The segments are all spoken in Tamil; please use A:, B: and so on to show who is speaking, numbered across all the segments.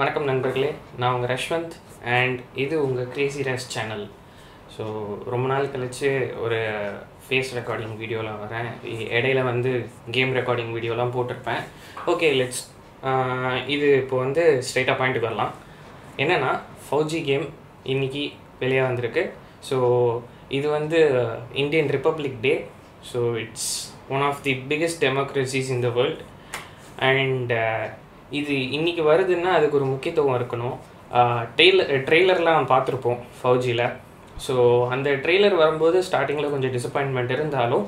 A: வணக்கம் நண்பர்களே நான் உங்கள் ரஷ்வந்த் அண்ட் இது உங்கள் கிரேசி ரஸ் சேனல் ஸோ ரொம்ப நாள் கழித்து ஒரு ஃபேஸ் ரெக்கார்டிங் வீடியோலாம் வரேன். இடையில வந்து கேம் ரெக்கார்டிங் வீடியோலாம் போட்டிருப்பேன். ஓகே லெட்ஸ் இது இப்போ வந்து ஸ்ட்ரைட்டாக பாயிண்ட்டுக்கு வரலாம். என்னென்னா ஃபௌஜி கேம் இன்னைக்கு வெளியே வந்திருக்கு. ஸோ இது வந்து Indian republic day so it's one of the biggest democracies in the world and இது இன்னைக்கு வருதுன்னா அதுக்கு ஒரு முக்கியத்துவம் இருக்கணும். டெய்லர் ட்ரெய்லர்லாம் பார்த்துருப்போம் ஃபவுஜியில் ஸோ அந்த ட்ரெய்லர் வரும்போது ஸ்டார்டிங்கில் கொஞ்சம் டிசப்பாயின்மெண்ட் இருந்தாலும்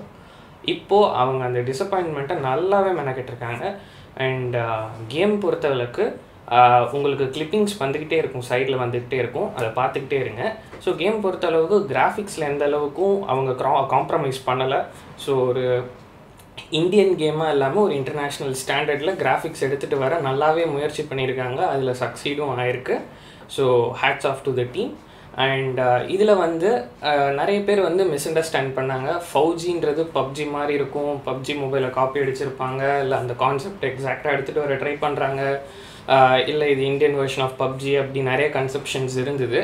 A: இப்போது அவங்க அந்த டிசப்பாயின்மெண்ட்டை நல்லாவே மெனக்கெட்டிருக்காங்க. அண்ட் கேம் பொறுத்தளவுக்கு உங்களுக்கு கிளிப்பிங்ஸ் வந்துக்கிட்டே இருக்கும் சைடில் வந்துக்கிட்டே இருக்கும். அதை பார்த்துக்கிட்டே இருங்க. ஸோ கேம் பொறுத்தளவுக்கு கிராஃபிக்ஸில் எந்த அளவுக்கும் அவங்க காம்ப்ரமைஸ் பண்ணலை. ஸோ ஒரு இந்தியன் கேமாக இல்லாமல் ஒரு இன்டர்நேஷ்னல் ஸ்டாண்டர்டில் கிராஃபிக்ஸ் எடுத்துகிட்டு வர நல்லாவே முயற்சி பண்ணியிருக்காங்க அதில் சக்சீடும் ஆயிருக்கு. So hats off to the team and இதில் வந்து uh, நிறைய பேர் வந்து மிஸ் அண்டர்ஸ்டாண்ட் பண்ணாங்க. ஃபௌஜின்றது பப்ஜி மாதிரி இருக்கும். பப்ஜி மொபைலை காப்பி அடிச்சிருப்பாங்க. இல்லை அந்த கான்செப்ட் எக்ஸாக்டாக எடுத்துகிட்டு வர ட்ரை பண்ணுறாங்க uh, இல்லை இது இந்தியன் வெர்ஷன் ஆஃப் பப்ஜி அப்படி நிறைய கன்செப்ஷன்ஸ் இருந்தது.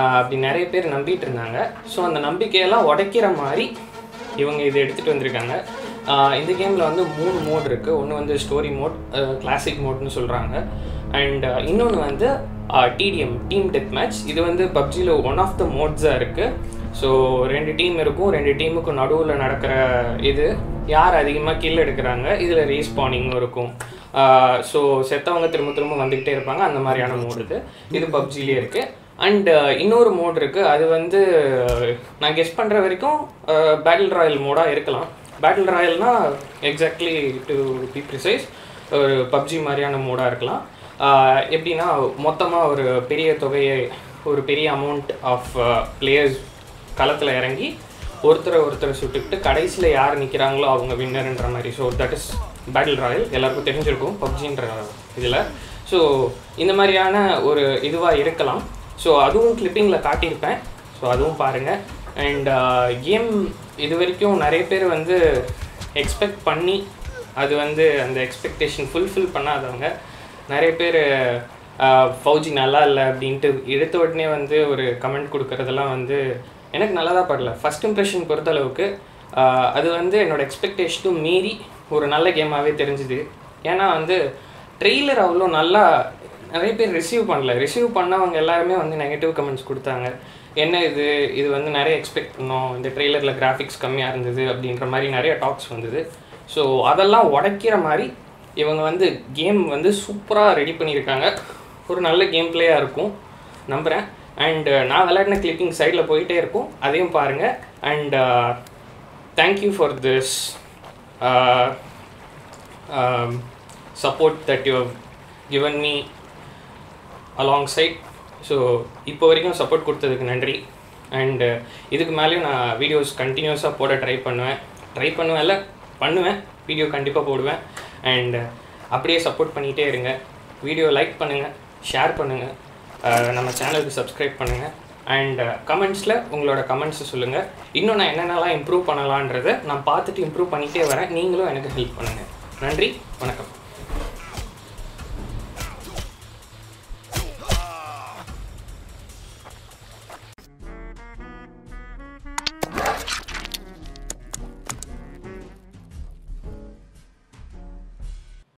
A: Uh, அப்படி நிறைய பேர் நம்பிட்டு இருந்தாங்க. ஸோ அந்த நம்பிக்கையெல்லாம் உடைக்கிற மாதிரி இவங்க இதை எடுத்துகிட்டு வந்திருக்காங்க. இந்த கேமில் வந்து மூணு மோட் இருக்குது ஒன்று வந்து ஸ்டோரி மோட் கிளாசிக் மோட்னு சொல்கிறாங்க அண்ட் இன்னொன்று வந்து டிடிஎம் டீம் டெத் மேட்ச் இது வந்து பப்ஜியில் ஒன் ஆஃப் த மோட்ஸாக இருக்குது ஸோ ரெண்டு டீம் இருக்கும். ரெண்டு டீமுக்கும் நடுவில் நடக்கிற இது யார் அதிகமாக கில் எடுக்கிறாங்க இதில் ரீஸ்பானிங்கும் இருக்கும். ஸோ செத்தவங்க திரும்ப திரும்ப வந்துக்கிட்டே இருப்பாங்க. அந்த மாதிரியான மோடு இது. இது பப்ஜிலே இருக்குது அண்டு இன்னொரு மோட் இருக்குது அது வந்து நான் கெஸ் பண்ணுற வரைக்கும் பேட்டில் ராயல் மோடாக இருக்கலாம். பேட்டில் ராயல்னா எக்ஸாக்ட்லி டு பி ப்ரிசைஸ் ஒரு பப்ஜி மாதிரியான மோடாக இருக்கலாம். எப்படின்னா மொத்தமாக ஒரு பெரிய தொகையை ஒரு பெரிய அமௌண்ட் ஆஃப் பிளேயர்ஸ் களத்தில் இறங்கி ஒருத்தரை ஒருத்தரை சுட்டுக்கிட்டு கடைசியில் யார் நிற்கிறாங்களோ அவங்க வின்னருன்ற மாதிரி. So that is battle royale எல்லாருக்கும் தெரிஞ்சிருக்கும் பப்ஜின்ற இதில். ஸோ இந்த மாதிரியான ஒரு இதுவாக இருக்கலாம். ஸோ அதுவும் கிளிப்பிங்கில் காட்டியிருப்பேன். ஸோ அதுவும் பாருங்கள் அண்ட் கேம் uh, இது வரைக்கும் நிறைய பேர் வந்து எக்ஸ்பெக்ட் பண்ணி அது வந்து அந்த எக்ஸ்பெக்டேஷன் ஃபுல்ஃபில் பண்ணாதவங்க. நிறைய பேர் uh, ஃபௌஜி நல்லா இல்லை அப்படின்ட்டு எடுத்த உடனே வந்து ஒரு கமெண்ட் கொடுக்கறதெல்லாம் வந்து எனக்கு நல்லா தான் படல. ஃபஸ்ட் இம்ப்ரெஷன் பொறுத்தளவுக்கு uh, அது வந்து என்னோட எக்ஸ்பெக்டேஷனும் மீறி ஒரு நல்ல கேமாகவே தெரிஞ்சுது. ஏன்னா வந்து ட்ரெய்லர் அவ்வளோ நல்லா நிறைய பேர் ரிசீவ் பண்ணல. ரிசீவ் பண்ணவங்க எல்லாருமே வந்து நெகட்டிவ் கமெண்ட்ஸ் கொடுத்தாங்க. என்ன இது? இது வந்து நிறைய எக்ஸ்பெக்ட் பண்ணோம். இந்த ட்ரெய்லரில் கிராஃபிக்ஸ் கம்மியாக இருந்தது அப்படின்ற மாதிரி நிறைய டாக்ஸ் வந்தது. ஸோ அதெல்லாம் உடைக்கிற மாதிரி இவங்க வந்து கேம் வந்து சூப்பராக ரெடி பண்ணியிருக்காங்க. ஒரு நல்ல கேம் பிளேயாக இருக்கும். நம்புகிறேன் அண்டு uh, நான் விளையாடின கிளிப்பிங் சைடில் போயிட்டே இருக்கும். அதையும் பாருங்கள் and thank you for this support that you given me alongside so இப்போ வரைக்கும் சப்போர்ட் கொடுத்ததுக்கு நன்றி. அண்டு uh, இதுக்கு மேலேயும் நான் வீடியோஸ் கண்டினியூஸாக போட ட்ரை பண்ணுவேன். ட்ரை பண்ணுவேன் இல்லை பண்ணுவேன். வீடியோ கண்டிப்பாக போடுவேன். அண்டு uh, அப்படியே சப்போர்ட் பண்ணிகிட்டே இருங்க. வீடியோ லைக் பண்ணுங்கள் ஷேர் பண்ணுங்கள் uh, நம்ம சேனலுக்கு சப்ஸ்கிரைப் பண்ணுங்கள் அண்ட் கமெண்ட்ஸில் உங்களோட கமெண்ட்ஸை சொல்லுங்கள் இன்னும் நான் என்னென்னலாம் இம்ப்ரூவ் பண்ணலான்றதை நான் பார்த்துட்டு இம்ப்ரூவ் பண்ணிகிட்டே வரேன். நீங்களும் எனக்கு ஹெல்ப் பண்ணுங்கள் நன்றி வணக்கம்.